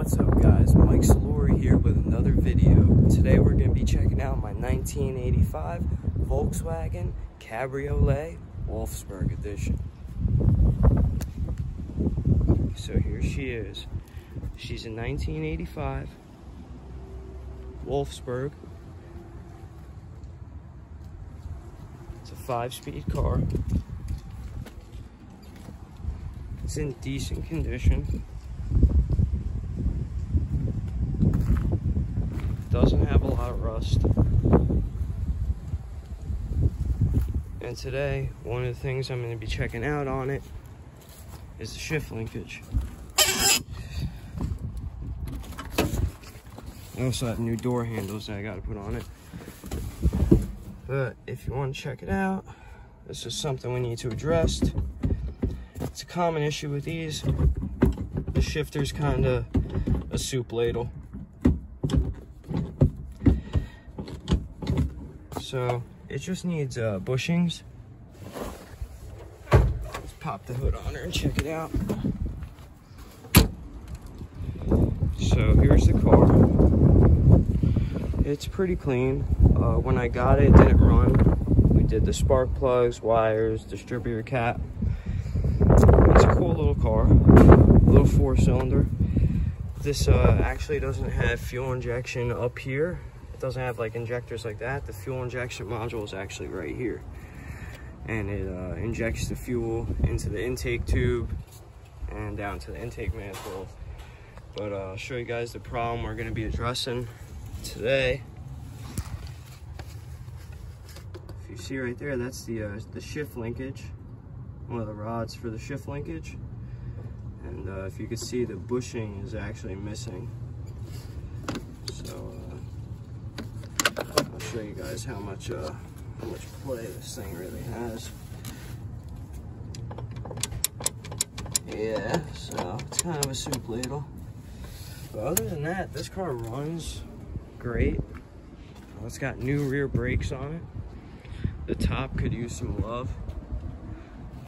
What's up guys, Mike Soluri here with another video. Today we're going to be checking out my 1985 Volkswagen Cabriolet Wolfsburg Edition. So here she is. She's a 1985 Wolfsburg. It's a five-speed car. It's in decent condition. Doesn't have a lot of rust. And today, one of the things I'm going to be checking out on it is the shift linkage. I also have new door handles that I got to put on it. But if you want to check it out, this is something we need to address. It's a common issue with these. The shifter's kind of a soup ladle. So it just needs uh, bushings. Let's pop the hood on her and check it out. So here's the car. It's pretty clean. Uh, when I got it, it didn't run. We did the spark plugs, wires, distributor cap. It's a cool little car, a little four cylinder. This uh, actually doesn't have fuel injection up here doesn't have like injectors like that. The fuel injection module is actually right here. And it uh, injects the fuel into the intake tube and down to the intake manifold. But uh, I'll show you guys the problem we're gonna be addressing today. If you see right there, that's the, uh, the shift linkage. One of the rods for the shift linkage. And uh, if you can see, the bushing is actually missing. Show you guys how much uh, how much play this thing really has. Yeah, so it's kind of a soup ladle. But other than that, this car runs great. It's got new rear brakes on it. The top could use some love.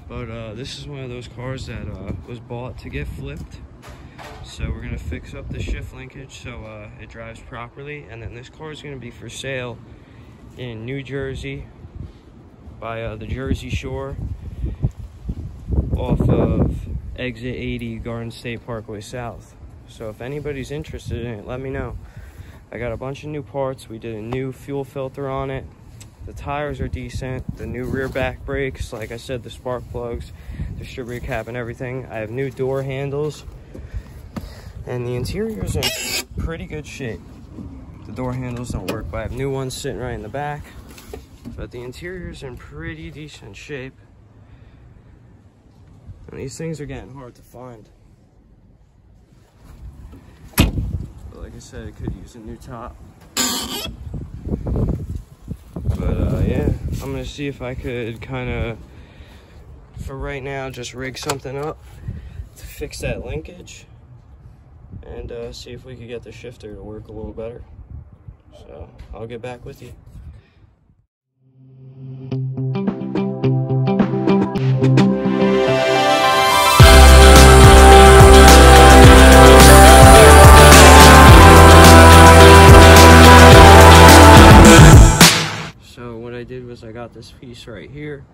But uh, this is one of those cars that uh, was bought to get flipped. So we're gonna fix up the shift linkage so uh, it drives properly. And then this car is gonna be for sale in New Jersey by uh, the Jersey Shore off of exit 80 Garden State Parkway South. So if anybody's interested in it, let me know. I got a bunch of new parts. We did a new fuel filter on it. The tires are decent. The new rear back brakes, like I said, the spark plugs, distributor cap and everything. I have new door handles. And the interior is in pretty good shape. The door handles don't work, but I have new ones sitting right in the back. But the interior is in pretty decent shape. And these things are getting hard to find. But like I said, it could use a new top. But uh, yeah, I'm gonna see if I could kind of, for right now, just rig something up to fix that linkage and uh, see if we could get the shifter to work a little better. So I'll get back with you. So what I did was I got this piece right here.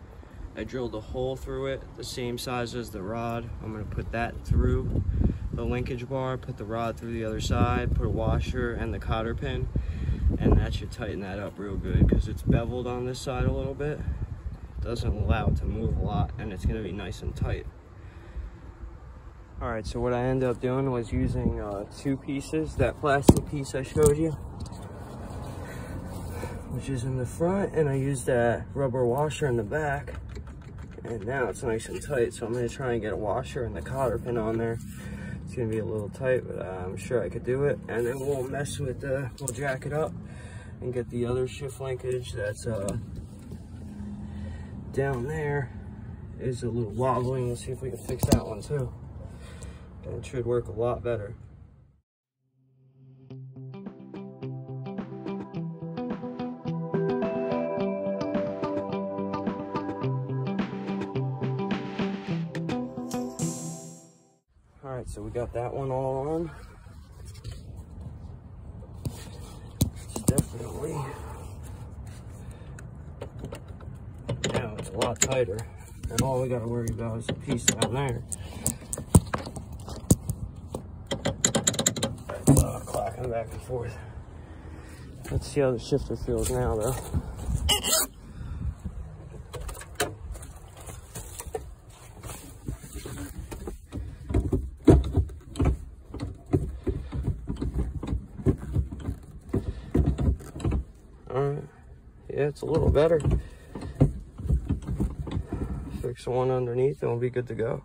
I drilled a hole through it, the same size as the rod. I'm gonna put that through the linkage bar, put the rod through the other side, put a washer and the cotter pin, and that should tighten that up real good because it's beveled on this side a little bit. It Doesn't allow it to move a lot and it's gonna be nice and tight. All right, so what I ended up doing was using uh, two pieces, that plastic piece I showed you, which is in the front, and I used that rubber washer in the back. And now it's nice and tight, so I'm gonna try and get a washer and the cotter pin on there it's gonna be a little tight, but uh, I'm sure I could do it. And then we'll mess with the, we'll jack it up and get the other shift linkage that's uh, down there is a little wobbling. Let's see if we can fix that one too. It should work a lot better. So we got that one all on. Definitely. Now it's a lot tighter. And all we gotta worry about is a piece down there. Oh, uh, clacking back and forth. Let's see how the shifter feels now though. Alright. Yeah, it's a little better. Fix the one underneath and we'll be good to go.